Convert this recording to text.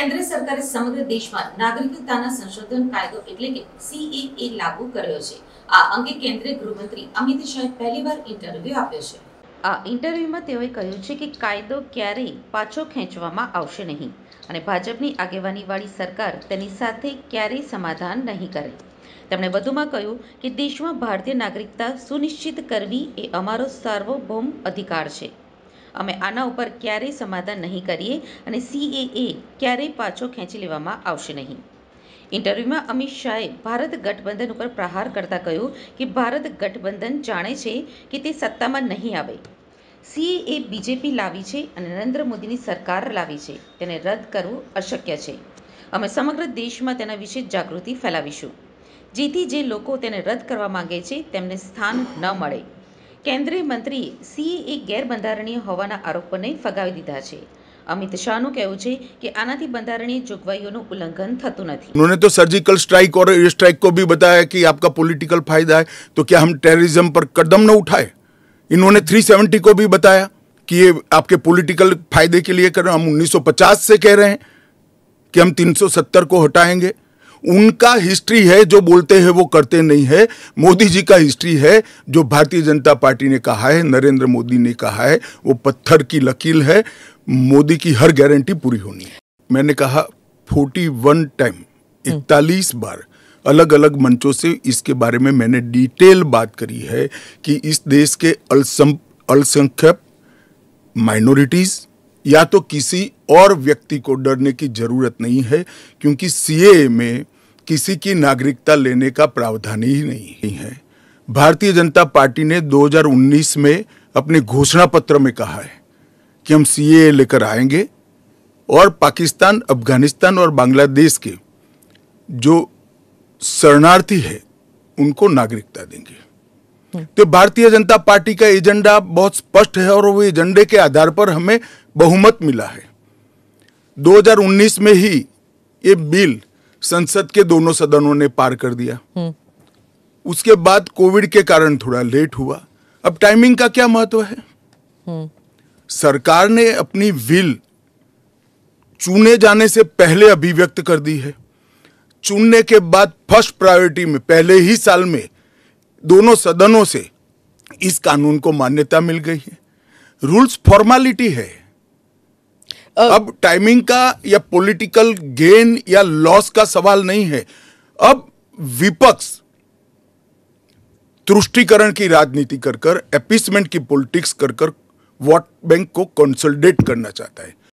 સમગ્ર દેશમાં નાગરિકતાના સંશોધન કાયદો એટલે કે સીએએ લાગુ કર્યો છે. આ અંગે કેન્દ્રીય ગૃહમંત્રી અમિત શાહે પહેલીવાર ઇન્ટરવ્યુ આપ્યો છે. આ ઇન્ટરવ્યુમાં તેઓએ કહ્યું છે કે કાયદો ક્યારેય પાછો ખેંચવામાં આવશે નહીં અને ભાજપની આગેવાનીવાળી સરકાર તેની સાથે ક્યારેય સમાધાન નહીં કરે. તેમણે વધુમાં કહ્યું કે દેશમાં ભારતીય નાગરિકતા સુનિશ્ચિત કરવી એ અમારો સાર્વભૌમ અધિકાર છે. અમે આના ઉપર ક્યારેય સમાધાન નહીં કરીએ અને સીએએ ક્યારેય પાછો ખેંચી લેવામાં આવશે નહીં. ઇન્ટરવ્યૂમાં અમિત શાહે ભારત ગઠબંધન ઉપર પ્રહાર કરતા કહ્યું કે ભારત ગઠબંધન જાણે છે કે તે સત્તામાં નહીં આવે. સીએએ બીજેપી લાવી છે અને નરેન્દ્ર મોદીની સરકાર લાવી છે. તેને રદ કરવું અશક્ય છે. અમે સમગ્ર દેશમાં તેના વિશે જાગૃતિ ફેલાવીશું. જેથી જે લોકો તેને રદ કરવા માંગે છે, તેમને સ્થાન ન મળે. કેન્દ્રીય મંત્રીએ સીએએ ગેરબંધારણીય હોવાના આરોપોને ફગાવી દીધા છે અમિત શાહનું કહેવું છે કે આનાથી બંધારણીય જોગવાઈઓનું ઉલ્લંઘન થતું નથી उन्होंने तो सर्जिकल स्ट्राइक और एयर स्ट्राइक को भी बताया कि आपका पॉलिटिकल फायदा है तो क्या हम टेररिज्म पर कदम न उठाए इन्होंने 370 को भी बताया कि ये आपके पॉलिटिकल फायदे के लिए कर रहे हैं हम 1950 से कह रहे हैं कि हम 370 को हटाएंगे उनका हिस्ट्री है जो बोलते हैं वो करते नहीं है। मोदी जी का हिस्ट्री है जो भारतीय जनता पार्टी ने कहा है नरेंद्र मोदी ने कहा है वो पत्थर की लकील है। मोदी की हर गारंटी पूरी होनी है। मैंने कहा 41 टाइम इकतालीस बार अलग अलग मंचों से इसके बारे में मैंने डिटेल बात करी है कि इस देश के अल्सम अल्पसंख्यक माइनॉरिटीज या तो किसी और व्यक्ति को डरने की ज़रूरत नहीं है क्योंकि सीए में किसी की नागरिकता लेने का प्रावधान ही नहीं है। भारतीय जनता पार्टी ने 2019 में अपने घोषणा पत्र में कहा है कि हम सीए लेकर आएँगे और पाकिस्तान अफ़गानिस्तान और बांग्लादेश के जो शरणार्थी है उनको नागरिकता देंगे। तो भारतीय जनता पार्टी का एजेंडा बहुत स्पष्ट है और वो एजेंडे के आधार पर हमें बहुमत मिला है। 2019 में ही ये बिल संसद के दोनों सदनों ने पार कर दिया। उसके बाद कोविड के कारण थोड़ा लेट हुआ। अब टाइमिंग का क्या महत्व है? सरकार ने अपनी विल चुने जाने से पहले अभिव्यक्त कर दी है। चुनने के बाद फ़र्स्ट प्रायोरिटी में, पहले ही साल में दोनों सदनों से इस कानून को मान्यता मिल गई है। रूल्स फॉर्मेलिटी है। अब टाइमिंग का या पॉलिटिकल गेन या लॉस का सवाल नहीं है। अब विपक्ष तुष्टिकरण की राजनीति करकर कर एपिसमेंट की पॉलिटिक्स कर वोट बैंक को कंसोलिडेट करना चाहता है।